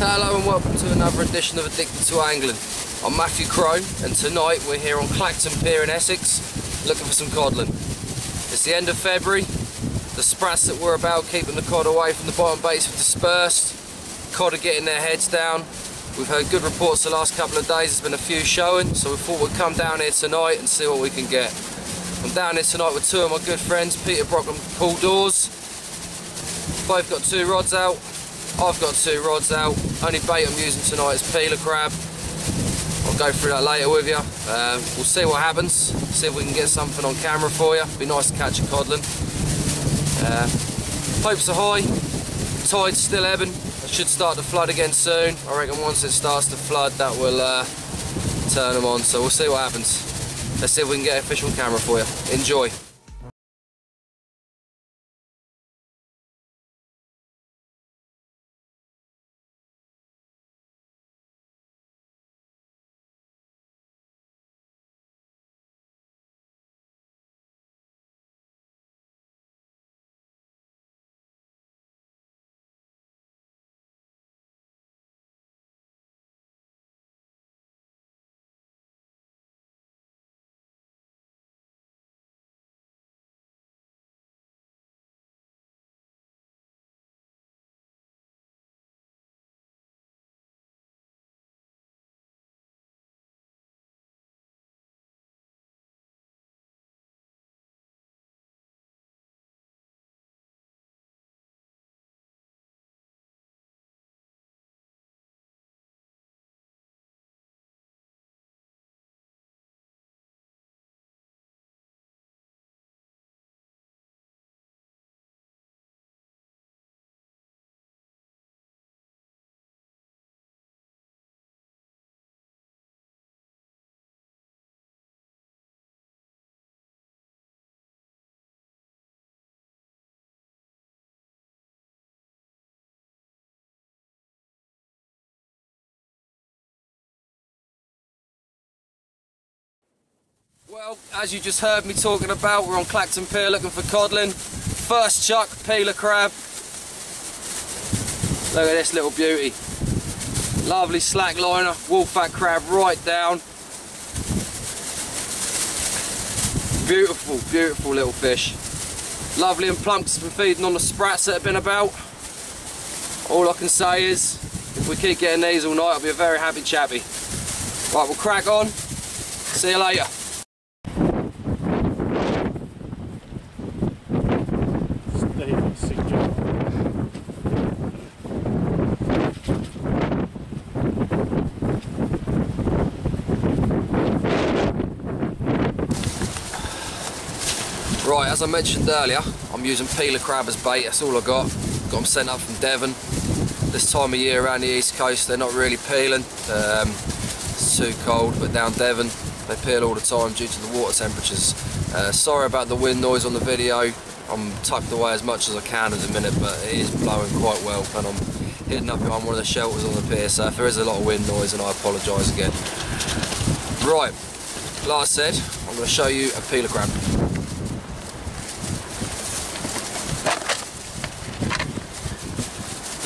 Hello and welcome to another edition of Addicted to Angling. I'm Matthew Crowe and tonight we're here on Clacton Pier in Essex looking for some codling. It's the end of February, the sprats that we're about keeping the cod away from the bottom baits have dispersed, cod are getting their heads down. We've heard good reports the last couple of days, there's been a few showing so we thought we'd come down here tonight and see what we can get. I'm down here tonight with two of my good friends, Peter Brock and Paul Dawes. Both got two rods out. I've got two rods out. Only bait I'm using tonight is peeler crab. I'll go through that later with you. Uh, we'll see what happens. See if we can get something on camera for you. Be nice to catch a codling. Uh, hopes are high. Tide's still ebbing. It should start to flood again soon. I reckon once it starts to flood, that will uh, turn them on. So we'll see what happens. Let's see if we can get a fish on camera for you. Enjoy. Well, as you just heard me talking about, we're on Clacton Pier looking for codling. First chuck, peeler crab. Look at this little beauty. Lovely slack liner, wolfback crab right down. Beautiful, beautiful little fish. Lovely and plump, been feeding on the sprats that have been about. All I can say is, if we keep getting these all night, I'll be a very happy chappy. Right, we'll crack on. See you later. Right, as I mentioned earlier, I'm using peeler crab as bait, that's all I got. Got them sent up from Devon. This time of year around the east coast, they're not really peeling. Um, it's too cold, but down Devon, they peel all the time due to the water temperatures. Uh, sorry about the wind noise on the video. I'm tucked away as much as I can at the minute, but it is blowing quite well, and I'm hitting up behind one of the shelters on the pier, so if there is a lot of wind noise, then I apologise again. Right, like I said, I'm going to show you a peeler crab.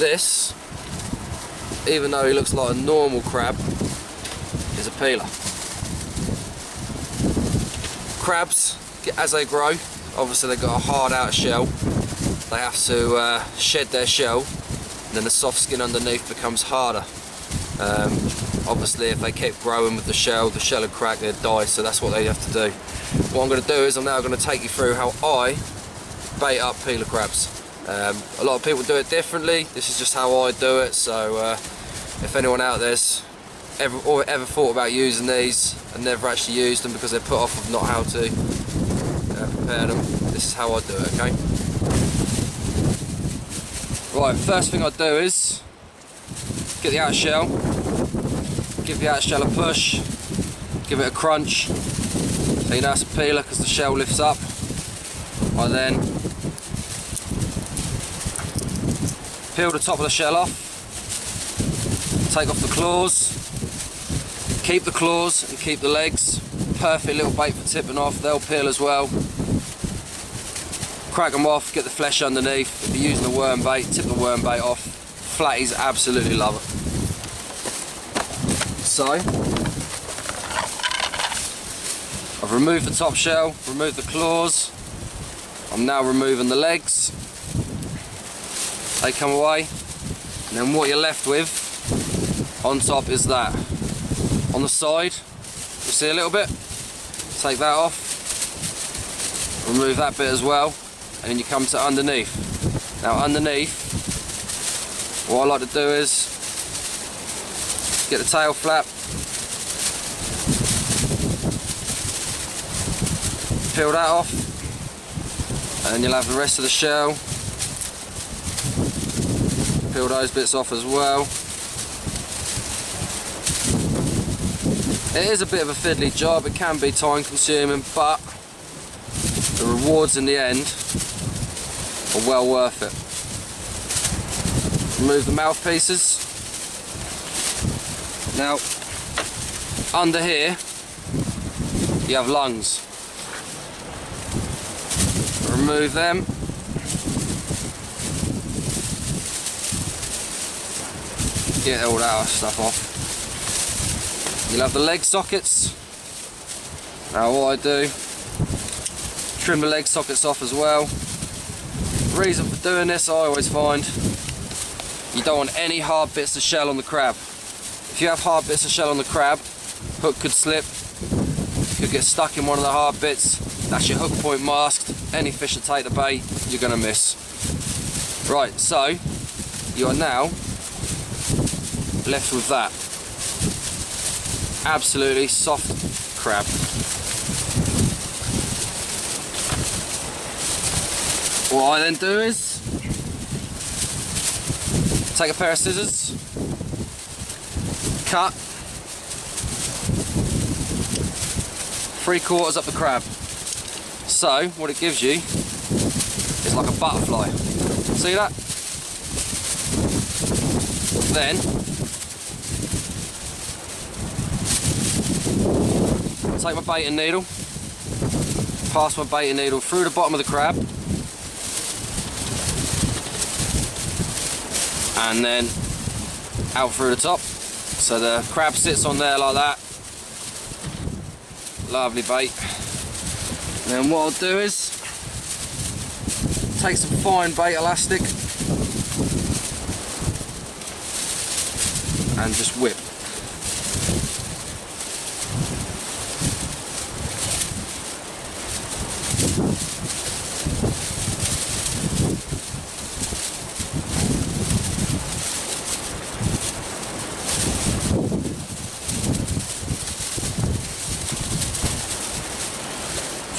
This, even though he looks like a normal crab, is a peeler. Crabs, as they grow, obviously they've got a hard outer shell. They have to uh, shed their shell, and then the soft skin underneath becomes harder. Um, obviously if they keep growing with the shell, the shell would crack, they'd die, so that's what they have to do. What I'm going to do is I'm now going to take you through how I bait up peeler crabs. Um, a lot of people do it differently. This is just how I do it. So uh, if anyone out there's ever or ever thought about using these and never actually used them because they're put off of not how to uh, prepare them, this is how I do it. Okay. Right. First thing I do is get the outer shell. Give the outer shell a push. Give it a crunch. So you know it's a peeler because the shell lifts up. I then Peel the top of the shell off. Take off the claws. Keep the claws and keep the legs. Perfect little bait for tipping off. They'll peel as well. Crack them off, get the flesh underneath. If you're using a worm bait, tip the worm bait off. Flatties absolutely love it. so. I've removed the top shell, removed the claws. I'm now removing the legs. They come away. And then what you're left with on top is that. On the side, you see a little bit? Take that off. Remove that bit as well. And then you come to underneath. Now underneath, what I like to do is get the tail flap, peel that off, and you'll have the rest of the shell. Peel those bits off as well. It is a bit of a fiddly job, it can be time consuming, but the rewards in the end are well worth it. Remove the mouthpieces. Now, under here, you have lungs. Remove them. Get all that stuff off. You'll have the leg sockets. Now what I do, trim the leg sockets off as well. reason for doing this I always find, you don't want any hard bits of shell on the crab. If you have hard bits of shell on the crab, hook could slip, could get stuck in one of the hard bits, that's your hook point masked, any fish that take the bait, you're going to miss. Right, so, you are now left with that. Absolutely soft crab. What I then do is take a pair of scissors, cut three quarters up the crab. So what it gives you is like a butterfly. See that? Then take my baiting needle, pass my baiting needle through the bottom of the crab, and then out through the top. So the crab sits on there like that. Lovely bait. And then what I'll do is take some fine bait elastic and just whip.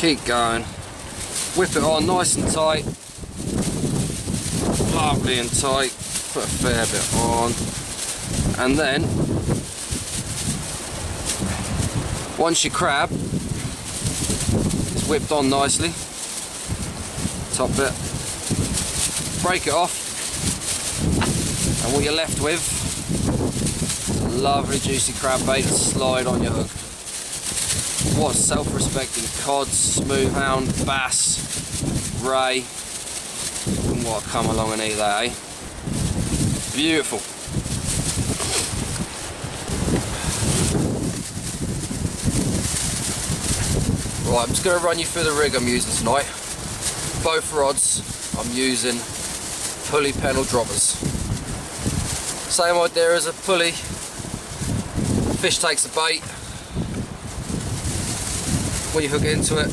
Keep going. Whip it on nice and tight. Lovely and tight put a fair bit on. And then once your crab is whipped on nicely. Top bit. Break it off. And what you're left with lovely juicy crab bait to slide on your hook what self-respecting cod, smoothhound, bass, ray, and what come along and eat that, eh? Beautiful. Right, I'm just going to run you through the rig I'm using tonight. Both rods I'm using pulley pennel droppers. Same idea as a pulley. Fish takes the bait, when you hook into it,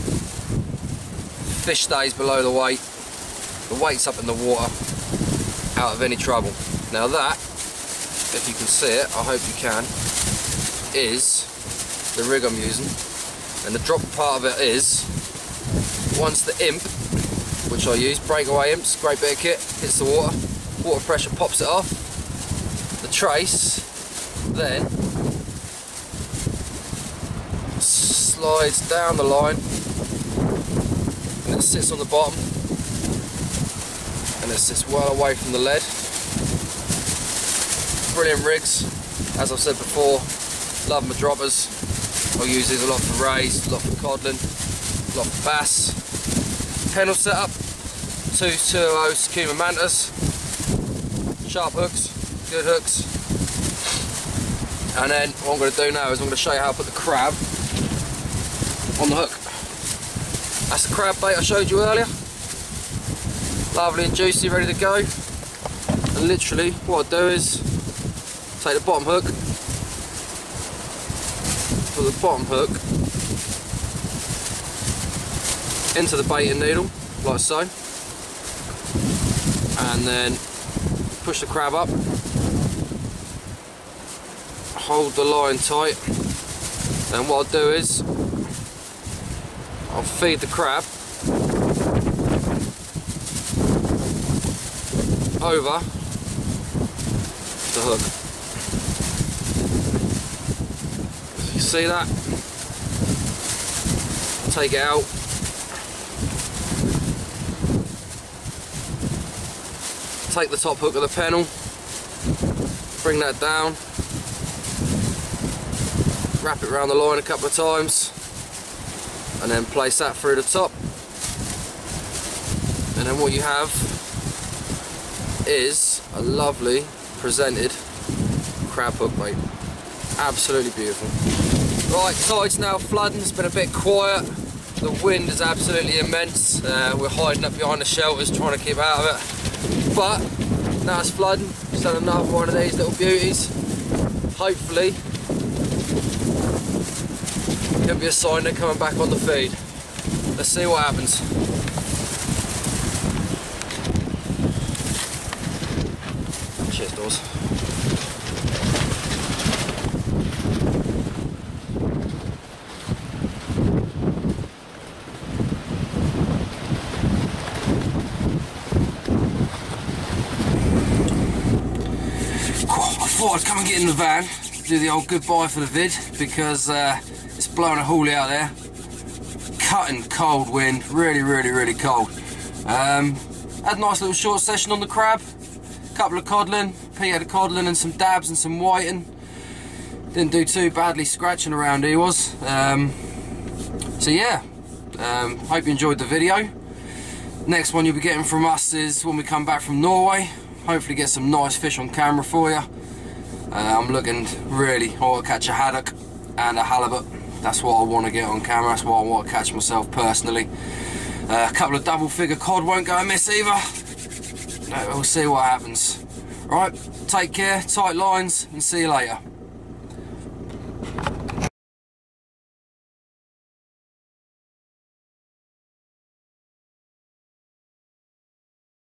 fish stays below the weight, the weight's up in the water, out of any trouble. Now that, if you can see it, I hope you can, is the rig I'm using. And the drop part of it is, once the imp, which I use, breakaway imps, great bit of kit, hits the water, water pressure pops it off, the trace then slides down the line and it sits on the bottom and it sits well away from the lead. Brilliant rigs, as I've said before, love my droppers. I use these a lot for rays, a lot for codlin, a lot for bass. Pennel setup, two 2 Sakuma Mantas, sharp hooks, good hooks, And then what I'm going to do now is I'm going to show you how to put the crab on the hook. That's the crab bait I showed you earlier. Lovely and juicy, ready to go. And literally what I do is take the bottom hook, put the bottom hook into the baiting needle, like so. And then push the crab up hold the line tight and what I'll do is I'll feed the crab over the hook. You see that? Take it out. Take the top hook of the pennel, bring that down, wrap it around the line a couple of times and then place that through the top. And then what you have is a lovely presented crab hook mate. Absolutely beautiful. Right tide's now flooding it's been a bit quiet. The wind is absolutely immense. Uh, we're hiding up behind the shelters trying to keep out of it. But now it's flooding. Just had another one of these little beauties. Hopefully could be a sign they're coming back on the feed. Let's see what happens. Cheers, Dawes. I thought I'd come and get in the van, do the old goodbye for the vid, because uh, blowing a hoolie out there. Cutting cold wind, really, really, really cold. Um, had a nice little short session on the crab. Couple of codling, Pete had a codling and some dabs and some whiting. Didn't do too badly scratching around he was. Um, so yeah, um, hope you enjoyed the video. Next one you'll be getting from us is when we come back from Norway. Hopefully get some nice fish on camera for you. Uh, I'm looking really, I want to catch a haddock and a halibut. That's what I want to get on camera. That's what I want to catch myself personally. Uh, a couple of double figure cod won't go amiss either. we'll see what happens. Right, take care, tight lines, and see you later.